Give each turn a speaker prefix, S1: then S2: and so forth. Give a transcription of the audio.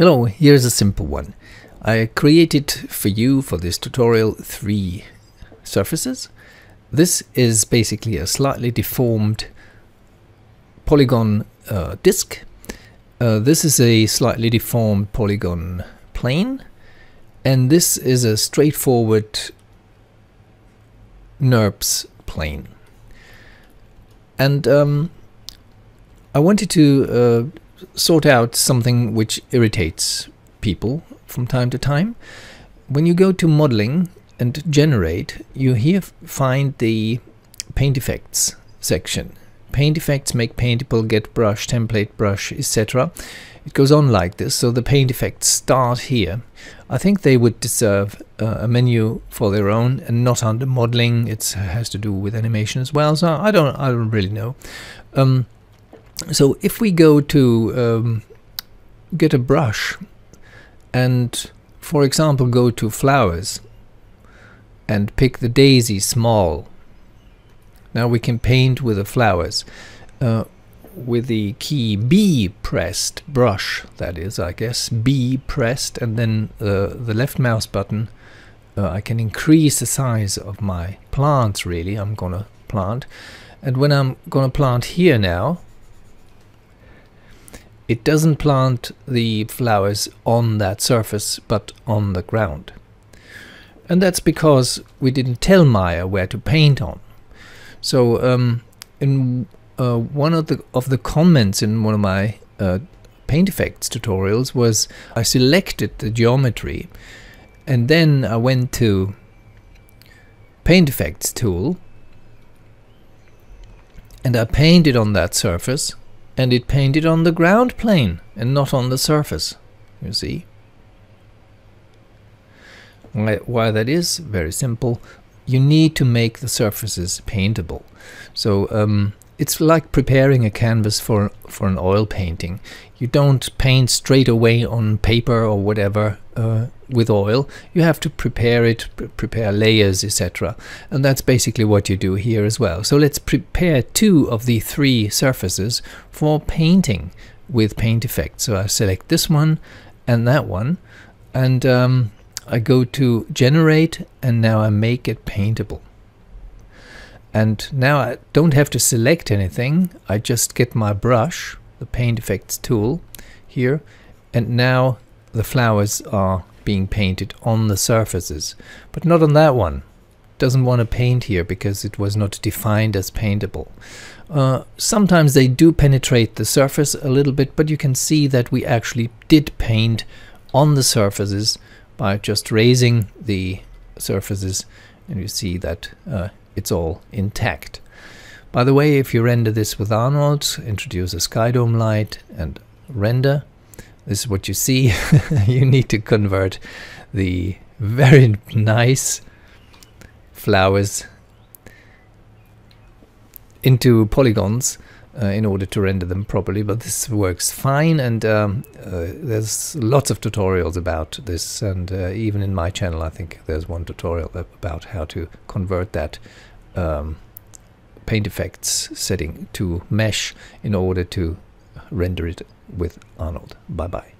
S1: Hello, here's a simple one. I created for you for this tutorial three surfaces. This is basically a slightly deformed polygon uh, disk. Uh, this is a slightly deformed polygon plane. And this is a straightforward NURBS plane. And um, I wanted to uh, sort out something which irritates people from time to time. When you go to modeling and generate, you here find the paint effects section. Paint effects make paintable, get brush, template brush, etc. It goes on like this, so the paint effects start here. I think they would deserve uh, a menu for their own and not under modeling. It has to do with animation as well, so I don't, I don't really know. Um, so if we go to um, get a brush and for example go to flowers and pick the daisy small now we can paint with the flowers uh, with the key B pressed brush that is I guess B pressed and then uh, the left mouse button uh, I can increase the size of my plants really I'm gonna plant. And when I'm gonna plant here now it doesn't plant the flowers on that surface but on the ground. And that's because we didn't tell Maya where to paint on. So um, in uh, one of the of the comments in one of my uh, paint effects tutorials was I selected the geometry and then I went to paint effects tool and I painted on that surface and it painted on the ground plane and not on the surface you see. Why that is? Very simple. You need to make the surfaces paintable. So um, it's like preparing a canvas for for an oil painting. You don't paint straight away on paper or whatever uh, with oil. You have to prepare it, pr prepare layers, etc. And that's basically what you do here as well. So let's prepare two of the three surfaces for painting with paint effect. So I select this one and that one, and um, I go to generate, and now I make it paintable. And now I don't have to select anything. I just get my brush, the paint effects tool here. And now the flowers are being painted on the surfaces, but not on that one. Doesn't want to paint here because it was not defined as paintable. Uh, sometimes they do penetrate the surface a little bit, but you can see that we actually did paint on the surfaces by just raising the surfaces and you see that uh, it's all intact. By the way, if you render this with Arnold, introduce a Skydome light and render, this is what you see. you need to convert the very nice flowers into polygons uh, in order to render them properly, but this works fine and um, uh, there's lots of tutorials about this and uh, even in my channel I think there's one tutorial about how to convert that um, paint effects setting to mesh in order to render it with Arnold. Bye bye.